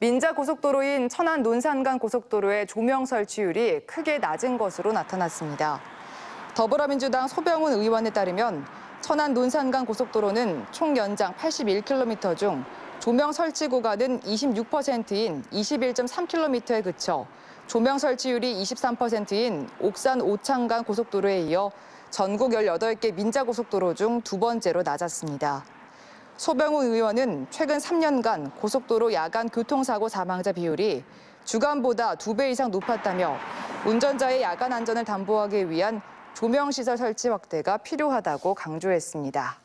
민자 고속도로인 천안 논산간 고속도로의 조명 설치율이 크게 낮은 것으로 나타났습니다. 더불어민주당 소병훈 의원에 따르면 천안 논산간 고속도로는 총 연장 81km 중 조명 설치 구간은 26%인 21.3km에 그쳐 조명 설치율이 23%인 옥산 오창간 고속도로에 이어 전국 18개 민자 고속도로 중 두 번째로 낮았습니다. 소병훈 의원은 최근 3년간 고속도로 야간 교통사고 사망자 비율이 주간보다 두배 이상 높았다며 운전자의 야간 안전을 담보하기 위한 조명시설 설치 확대가 필요하다고 강조했습니다.